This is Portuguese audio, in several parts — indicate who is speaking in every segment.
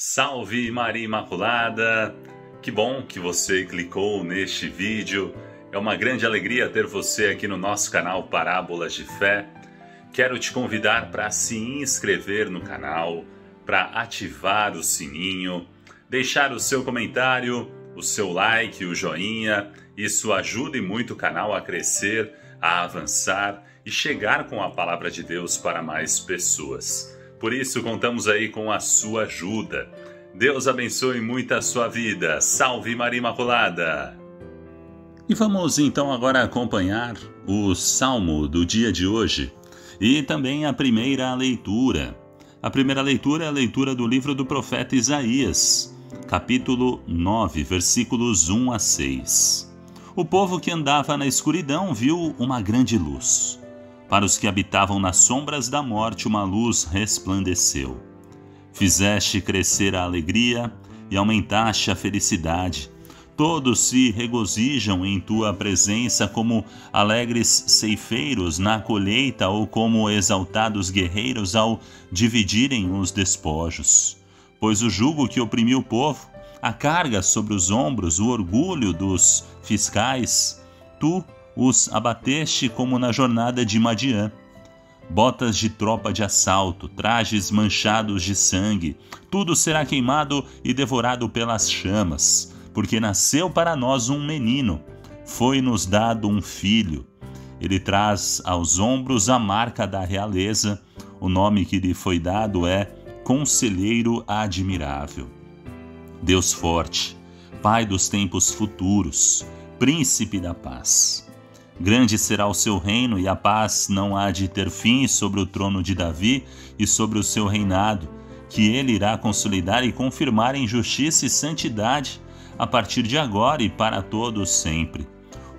Speaker 1: Salve Maria Imaculada! Que bom que você clicou neste vídeo. É uma grande alegria ter você aqui no nosso canal Parábolas de Fé. Quero te convidar para se inscrever no canal, para ativar o sininho, deixar o seu comentário, o seu like, o joinha. Isso ajuda muito o canal a crescer, a avançar e chegar com a palavra de Deus para mais pessoas. Por isso, contamos aí com a sua ajuda. Deus abençoe muito a sua vida. Salve Maria Imaculada! E vamos então agora acompanhar o salmo do dia de hoje e também a primeira leitura. A primeira leitura é a leitura do livro do profeta Isaías, capítulo 9, versículos 1 a 6. O povo que andava na escuridão viu uma grande luz. Para os que habitavam nas sombras da morte, uma luz resplandeceu. Fizeste crescer a alegria e aumentaste a felicidade. Todos se regozijam em tua presença como alegres ceifeiros na colheita ou como exaltados guerreiros ao dividirem os despojos. Pois o jugo que oprimiu o povo, a carga sobre os ombros, o orgulho dos fiscais, tu os abateste como na jornada de Madiã. Botas de tropa de assalto, trajes manchados de sangue, tudo será queimado e devorado pelas chamas, porque nasceu para nós um menino, foi-nos dado um filho. Ele traz aos ombros a marca da realeza, o nome que lhe foi dado é Conselheiro Admirável. Deus forte, Pai dos tempos futuros, Príncipe da paz. Grande será o seu reino, e a paz não há de ter fim sobre o trono de Davi e sobre o seu reinado, que ele irá consolidar e confirmar em justiça e santidade, a partir de agora e para todos sempre.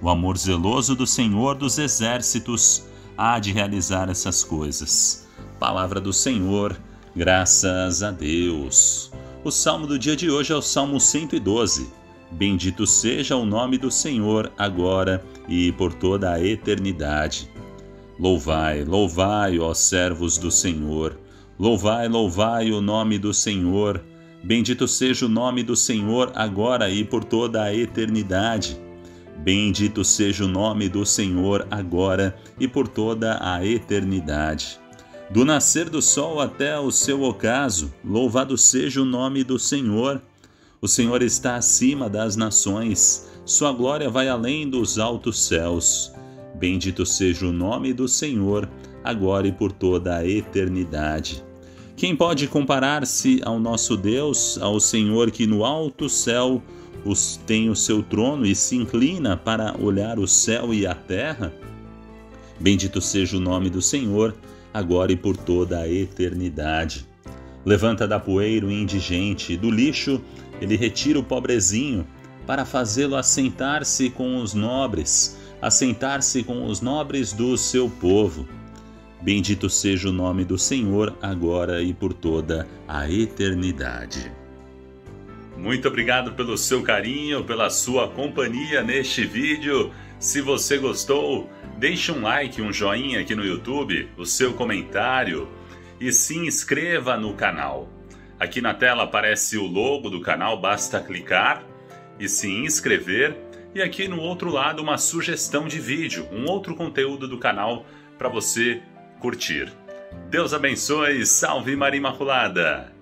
Speaker 1: O amor zeloso do Senhor dos exércitos há de realizar essas coisas. Palavra do Senhor, graças a Deus. O salmo do dia de hoje é o Salmo 112. Bendito seja o nome do Senhor, agora e por toda a eternidade. Louvai, louvai, ó servos do Senhor. Louvai, louvai o nome do Senhor. Bendito seja o nome do Senhor, agora e por toda a eternidade. Bendito seja o nome do Senhor, agora e por toda a eternidade. Do nascer do sol até o seu ocaso, louvado seja o nome do Senhor o Senhor está acima das nações, sua glória vai além dos altos céus. Bendito seja o nome do Senhor, agora e por toda a eternidade. Quem pode comparar-se ao nosso Deus, ao Senhor que no alto céu os tem o seu trono e se inclina para olhar o céu e a terra? Bendito seja o nome do Senhor, agora e por toda a eternidade. Levanta da poeira o indigente, do lixo ele retira o pobrezinho para fazê-lo assentar-se com os nobres, assentar-se com os nobres do seu povo. Bendito seja o nome do Senhor, agora e por toda a eternidade. Muito obrigado pelo seu carinho, pela sua companhia neste vídeo. Se você gostou, deixe um like, um joinha aqui no YouTube, o seu comentário e se inscreva no canal. Aqui na tela aparece o logo do canal, basta clicar e se inscrever. E aqui no outro lado uma sugestão de vídeo, um outro conteúdo do canal para você curtir. Deus abençoe, salve Maria Imaculada!